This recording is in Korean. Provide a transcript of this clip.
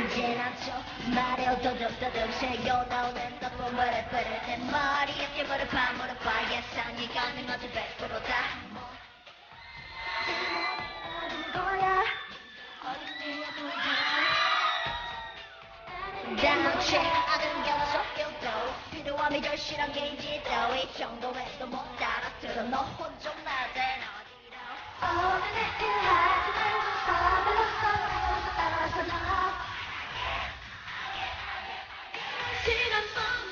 말에 어떠저떠저 새겨나오는 너무 버릇버릇 내 머리에 피부를 파무를 봐. 예상이 가능하지 100%다 거야. 어딘지야 나는 최악은 격속교도 필요함이 절실한 게이지도 이 정도에도 못 알아들어. 너 혼좀 나 Seen us on